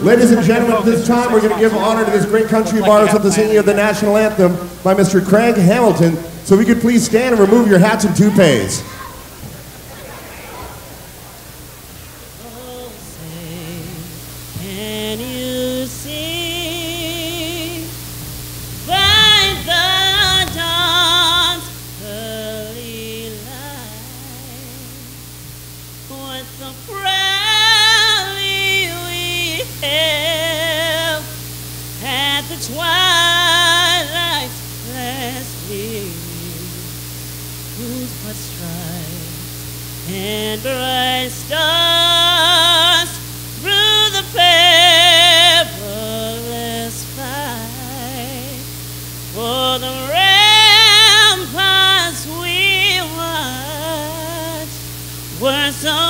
Ladies and gentlemen, at this time we're going to give honor to this great country of ours with the singing of the national anthem by Mr. Craig Hamilton. So we could please stand and remove your hats and toupees. Can you twilight's last gleaming, whose but stripes and bright stars through the perilous fight. For the ramparts we watched were so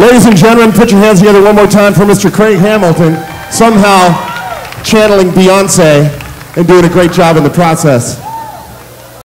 Ladies and gentlemen, put your hands together one more time for Mr. Craig Hamilton, somehow channeling Beyonce and doing a great job in the process.